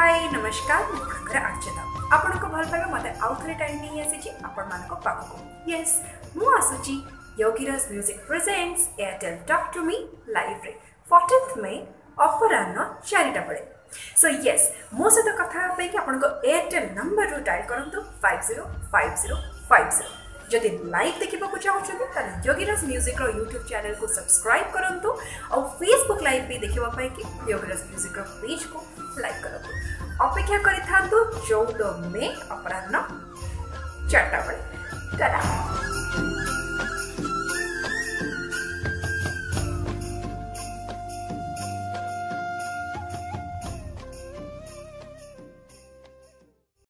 हाय नमस्कार खखरा आछता आपणको ভাল ভাবে মই আউটরে টাইমিং এসিছি आपण মানক পাবো यस মো আসছি যোগীরাস music presents a talk to me live 40 মে অফরান চারিটা পড়ে সো यस মো seta কথা পাই কি आपणক এ টেন নাম্বার টু ডাইল কৰন্ত 505050 যদি লাইভ দেখিবা কো চাওছিন তনি যোগীরাস মিউজিকৰ ইউটিউব চ্যানেল কো সাবস্ক্রাইব কৰন্ত আৰু Facebook লাইভ পি দেখিবা পাই কি যোগীরাস মিউজিকৰ পেজ কো লাইক অপেক্ষা করে থাকতো চৌদ মে অপরাহ্ন চারটা বেলা তারা